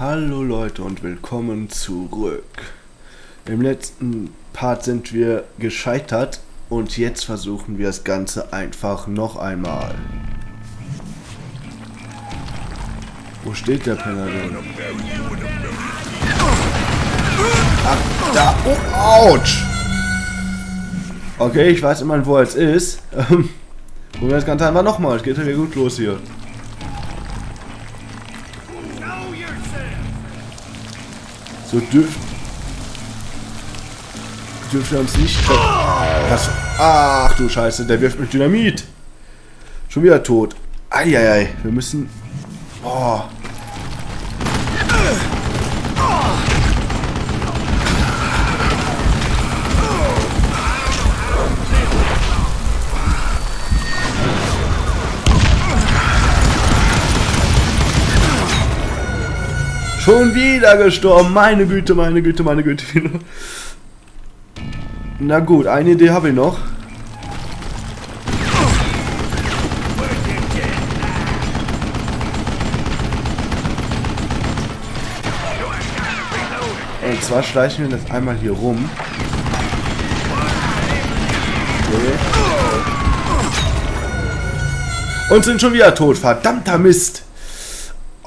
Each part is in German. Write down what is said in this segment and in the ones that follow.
Hallo Leute und willkommen zurück. Im letzten Part sind wir gescheitert und jetzt versuchen wir das Ganze einfach noch einmal. Wo steht der Penner denn? Ach, da. Oh, ouch! Okay, ich weiß immerhin, wo er ist. Probieren wir das Ganze einfach nochmal. Es geht ja gut los hier. So dürft. Wir uns nicht treffen. Ach du Scheiße, der wirft mit Dynamit. Schon wieder tot. Eieiei, wir müssen. Oh. Schon wieder gestorben. Meine Güte, meine Güte, meine Güte. Na gut, eine Idee habe ich noch. Und zwar schleichen wir das einmal hier rum. Und sind schon wieder tot. Verdammter Mist.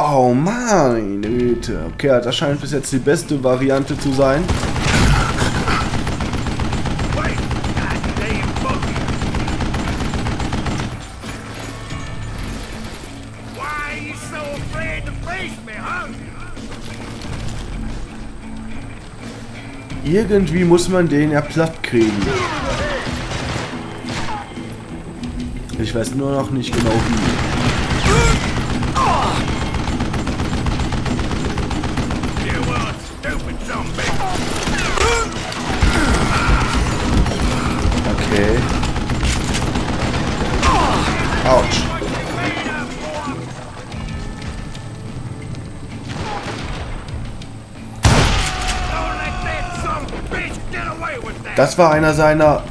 Oh meine Güte. Okay, das scheint bis jetzt die beste Variante zu sein. Irgendwie muss man den ja platt kriegen. Ich weiß nur noch nicht genau wie. Das war einer seiner...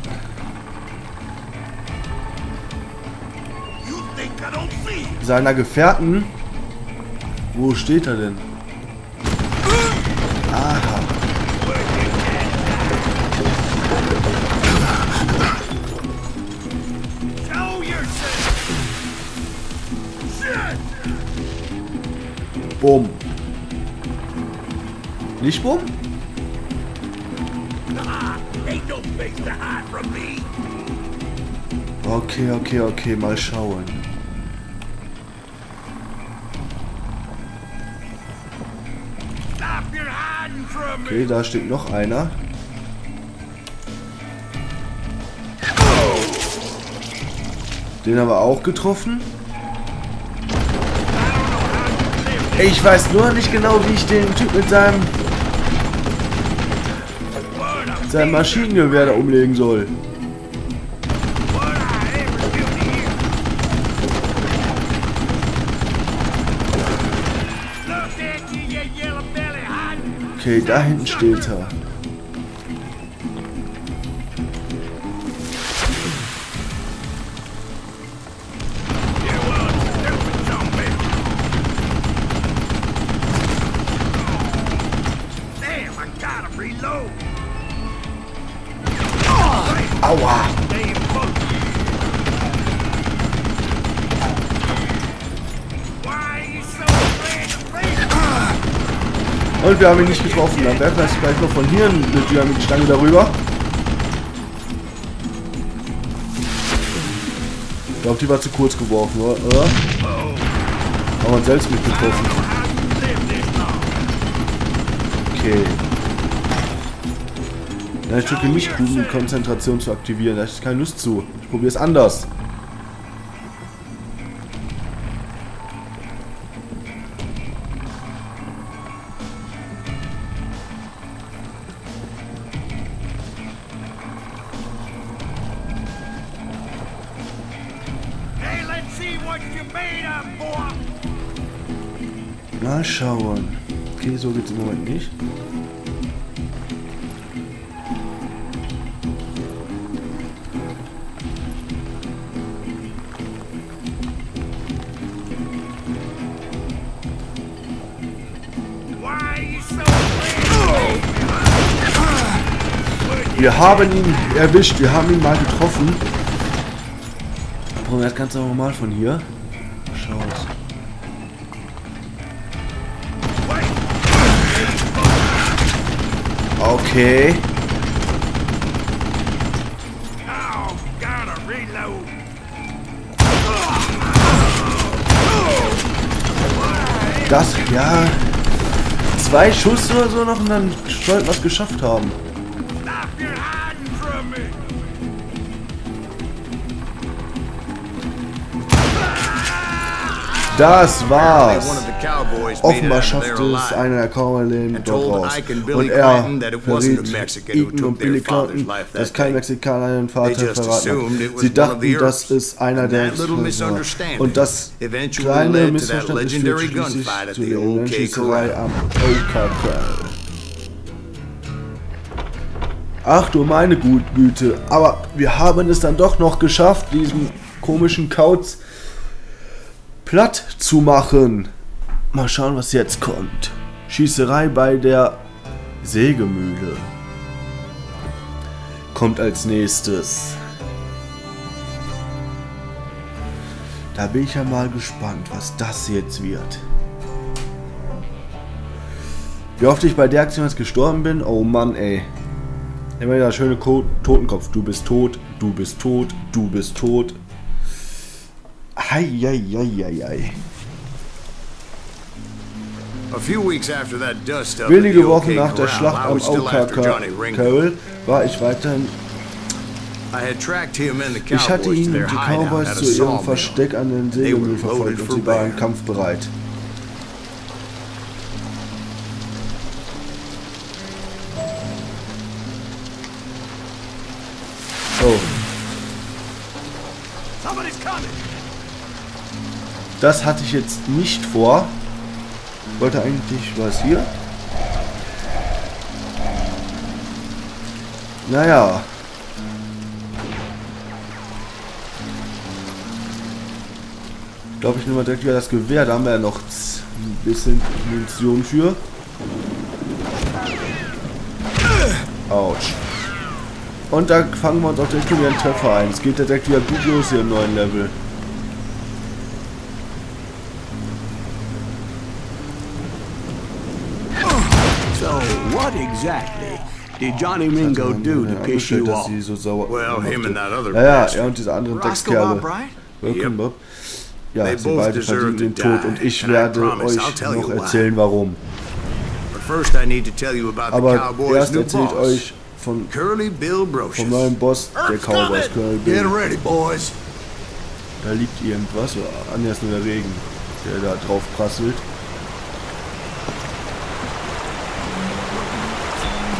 seiner Gefährten. Wo steht er denn? Aha. Bumm. Nicht Bumm? Okay, okay, okay, mal schauen. Okay, da steht noch einer. Den haben wir auch getroffen. Ich weiß nur nicht genau, wie ich den Typ mit seinem sein Maschinengewehr da umlegen soll. Okay, da hinten steht er. Wir haben ihn nicht getroffen. Dann werfen wir jetzt gleich noch von hier eine Dynamitstange darüber. Ich glaube, die war zu kurz geworfen, oder? Haben wir selbst mit getroffen. Okay. Ich drücke nicht gut, um die Konzentration zu aktivieren. Da ich keine Lust zu. Ich probiere es anders. Wir haben ihn erwischt, wir haben ihn mal getroffen. Probieren wir das Ganze nochmal von hier. Schau. Okay. Das, ja. Zwei Schuss oder so noch und dann sollten wir es geschafft haben. Das war's. Offenbar schafft es einer der Cowboys dort raus. Und er verriet Eaton und Billy Clanton, dass kein Mexikaner ihren Vater verraten hat. Sie dachten, dass es einer der war. Und das kleine Missverständnis führt schließlich zu der Menschenschießerei am OKK. Ach du meine Güte, aber wir haben es dann doch noch geschafft, diesen komischen Kauz platt zu machen. Mal schauen, was jetzt kommt. Schießerei bei der Sägemühle. Kommt als nächstes. Da bin ich ja mal gespannt, was das jetzt wird. Wie oft ich bei der Aktion jetzt gestorben bin? Oh Mann, ey. Immer wieder schöne Co Totenkopf. Du bist tot, du bist tot, du bist tot. Heieieiei. Wenige Wochen nach der Schlacht am OKK war ich weiterhin. Ich hatte ihn und die Cowboys zu ihrem Versteck an den Sägemüll verfolgt und sie waren kampfbereit. Das hatte ich jetzt nicht vor. Wollte eigentlich was hier. Naja. Glaube, ich nehme mal direkt wieder das Gewehr. Da haben wir ja noch ein bisschen Munition für. Autsch. Und da fangen wir uns auch direkt wieder einen Treffer ein. Es geht direkt wieder gut los hier im neuen Level. Exactly did Johnny Mingo do to piss you off? So well, him and that other ja, ja, er und diese anderen Roscoe Dreckskerle. Bob, right? Welcome, Bob. Ja, They sie both beide deserve verdienen den to Tod und ich werde promise I'll euch tell you noch why. erzählen, warum. But first, I need to tell you about the Aber Cowboys' erst erzählt boss, euch von, Curly vom neuen Boss der Cowboys, Get Bill. ready, boys. Da liegt irgendwas, oder ist nur der Regen, der da drauf prasselt.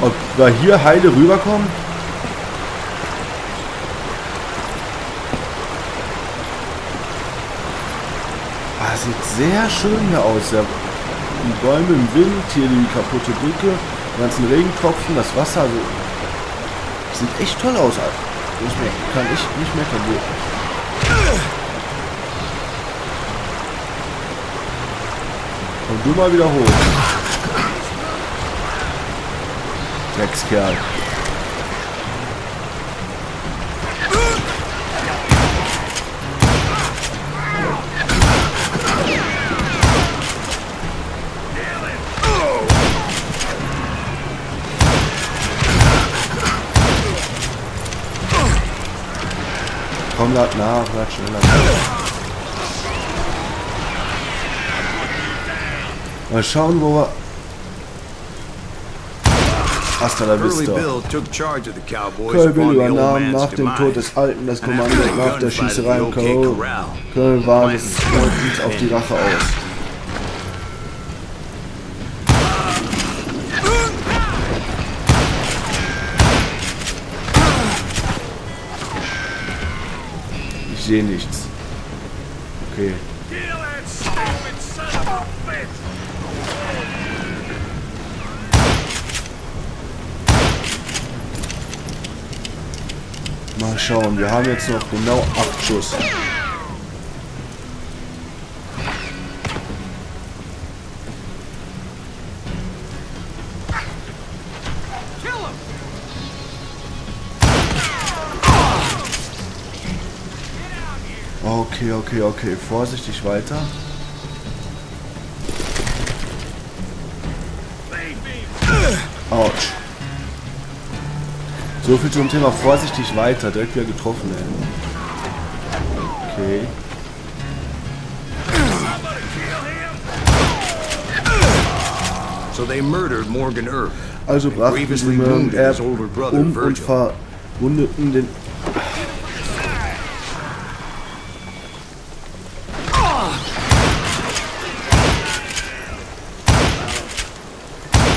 Ob wir hier heile rüberkommen? Ah, sieht sehr schön hier aus. Der, die Bäume im Wind, hier die kaputte Brücke, die ganzen Regentropfen, das Wasser. Also, sieht echt toll aus. Ich me- kann ich nicht meckern. Komm du mal wieder hoch. Dreckskerl. Komm, lad nach, lad schneller nach. Mal schauen, wo wir... Hasta la vista. Colonel Bill übernahm nach dem. Tod des Alten das And Kommando nach der Schießerei im K.O. Colonel war Leutens auf die Rache aus. Ich sehe nichts. Okay. Mal schauen, wir haben jetzt noch genau 8 Schuss. Okay, okay, okay. Vorsichtig weiter. Autsch. So viel zum Thema vorsichtig weiter. Direkt wieder getroffen, ey. Okay. So they murdered Morgan Earp. Also brachten sie Morgan Earp um und verwundeten den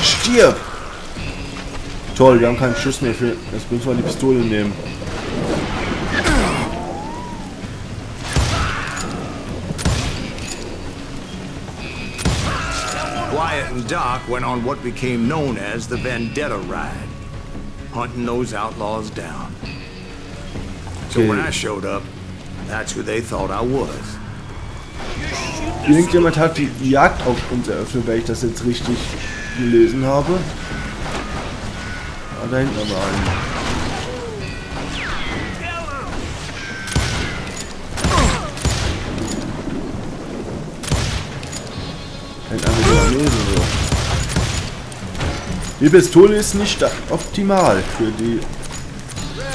Stirb! Toll, wir haben keinen Schuss mehr für. Jetzt müssen wir die Pistole nehmen. Wyatt and Doc went on what became known as the Vendetta Ride, hunting those outlaws down. So okay. when I showed up, that's who they thought I was. Irgendjemand hat die Jagd auf uns eröffnet, wenn ich das jetzt richtig gelesen habe. Ah, da hinten aber einen. Die Pistole ist nicht optimal für die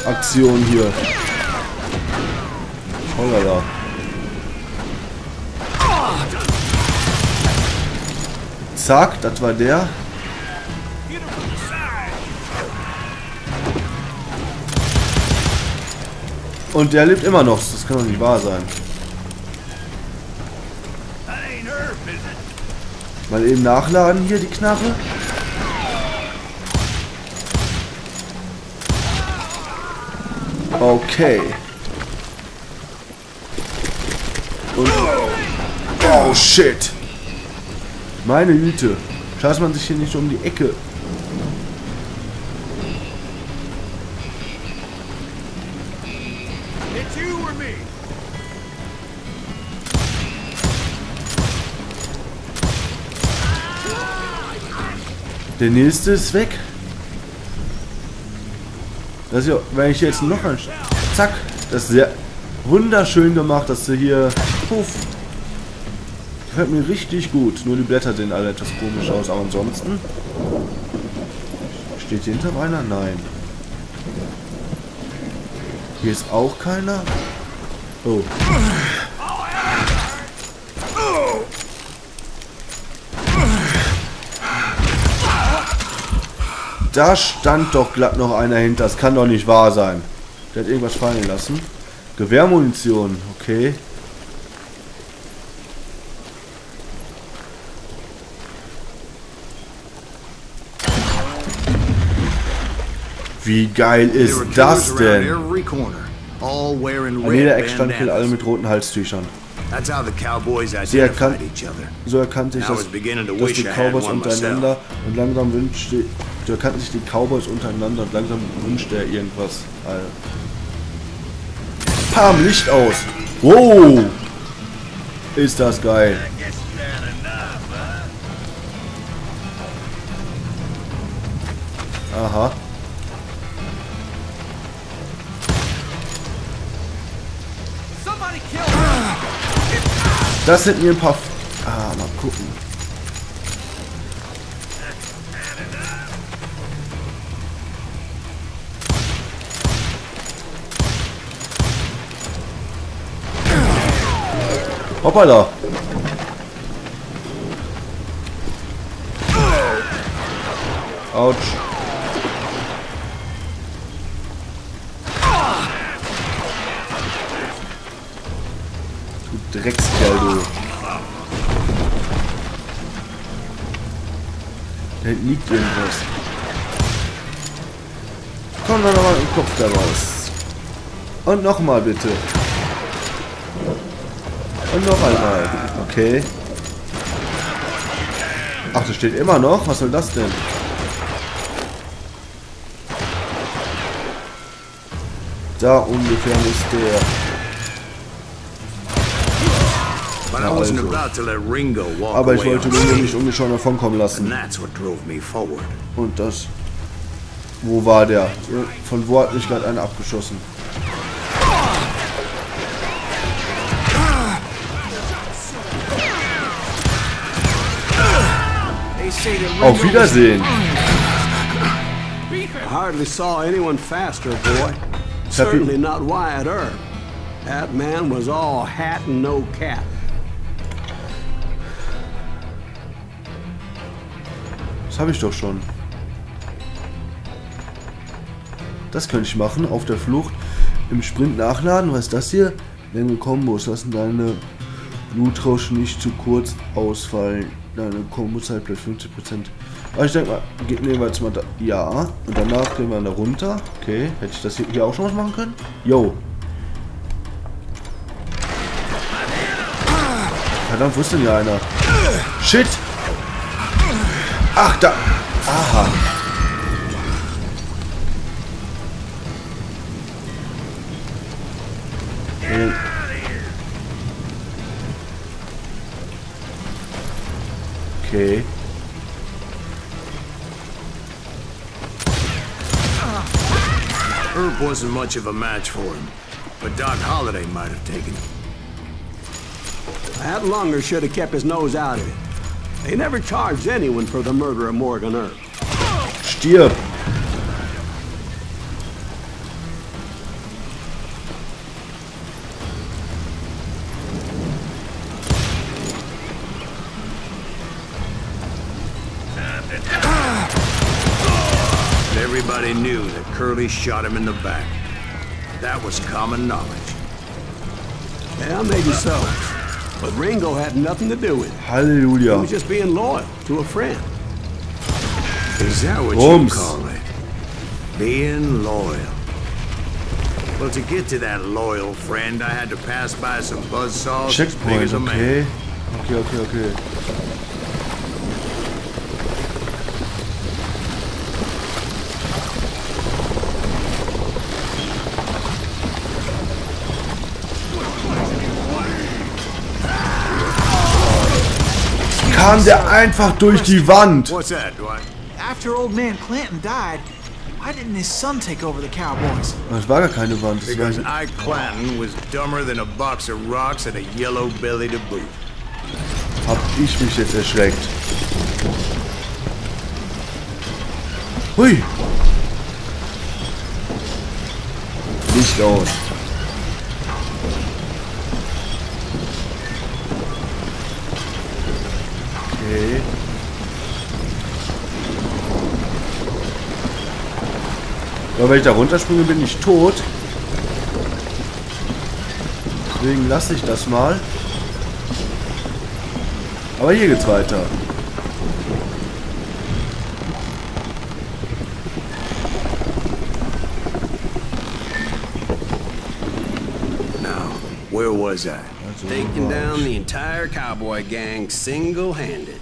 Aktion hier. Hollala. Zack, das war der. Und der lebt immer noch. Das kann doch nicht wahr sein. Mal eben nachladen hier die Knarre. Okay. Und oh shit. Meine Güte. Scheiß man sich hier nicht um die Ecke. Der nächste ist weg. Das ja, wenn ich jetzt noch ein... Zack. Das ist sehr wunderschön gemacht, dass du hier... Puff. Gefällt mir richtig gut. Nur die Blätter sehen alle etwas komisch aus. Aber ansonsten... Steht hier hinter einer? Nein. Hier ist auch keiner. Oh. Da stand doch glatt noch einer hinter. Das kann doch nicht wahr sein. Der hat irgendwas fallen lassen. Gewehrmunition, okay. Wie geil ist das denn? An jeder Eckstandkill alle mit roten Halstüchern. Sie erkan so erkannte ich, dass, dass die Cowboys untereinander und langsam wünschte so erkannten sich die Cowboys untereinander und langsam wünschte er irgendwas. Alter. Pam, Licht aus. Wow. Ist das geil. Aha. Das sind mir ein paar... Ah, mal gucken. Hoppala. Autsch. Dreckskerl, du. Da liegt irgendwas. Komm dann nochmal im Kopf da raus. Und nochmal bitte. Und noch einmal. Okay. Ach, das steht immer noch? Was soll das denn? Da ungefähr muss der. älter also. Aber ich wollte Ringo nicht ungeschoren davonkommen lassen. Und das... Wo war der? Von wo hat mich gerade einer abgeschossen? Auf Wiedersehen. Hardly saw anyone faster, boy. Certainly not Wyatt Earp. That man was all hat and no cap. Habe ich doch schon. Das könnte ich machen. Auf der Flucht im Sprint nachladen. Was ist das hier? Länge Kombos. Lassen deine Blutrausch nicht zu kurz ausfallen. Deine Kombozeit bleibt 50%. Aber ich denke mal, nehmen wir jetzt mal da. Ja. Und danach gehen wir da runter. Okay. Hätte ich das hier, hier auch schon was machen können? Yo. Verdammt, wo ist denn hier einer? Shit! Ach, da. Aha. Okay. Herb wasn't much of a match for him, but Doc Holliday might have taken him. That Lunger should have kept his nose out of it. They never charged anyone for the murder of Morgan Earp. Stirb! Everybody knew that Curly shot him in the back. That was common knowledge. Yeah, maybe so. But Ringo had nothing to do with it. Hallelujah. He was just being loyal to a friend. Is that what you call it? Being loyal. Well, to get to that loyal friend, I had to pass by some buzzsaws Checkpoint, as a okay. Okay, okay, okay. Kam der einfach durch die Wand. Das war gar keine Wand. Das Because Ike Clanton was dumber than a box of rocks and a yellow belly to boot. Hab ich mich jetzt erschreckt. Hui. Licht aus. Aber wenn ich da runterspringe, bin ich tot. Deswegen lasse ich das mal. Aber hier geht's weiter. Now, where was I? Taking down the entire cowboy gang single-handed.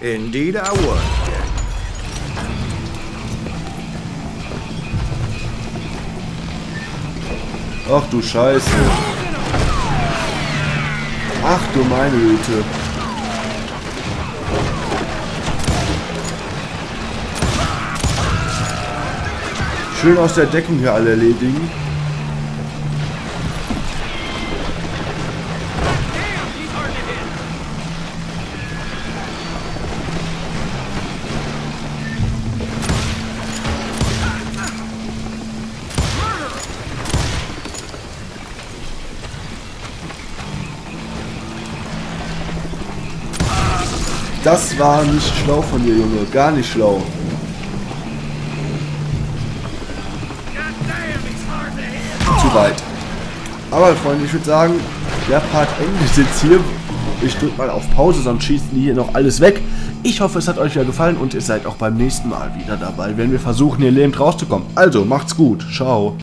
Indeed I was, Ach du Scheiße. Ach du meine Güte. Schön aus der Deckung hier alle erledigen. Das war nicht schlau von dir, Junge. Gar nicht schlau. Zu weit. Aber Freunde, ich würde sagen, der Part endet jetzt hier. Ich drücke mal auf Pause, sonst schießen die hier noch alles weg. Ich hoffe, es hat euch ja gefallen und ihr seid auch beim nächsten Mal wieder dabei, wenn wir versuchen, hier lebend rauszukommen. Also, macht's gut. Ciao.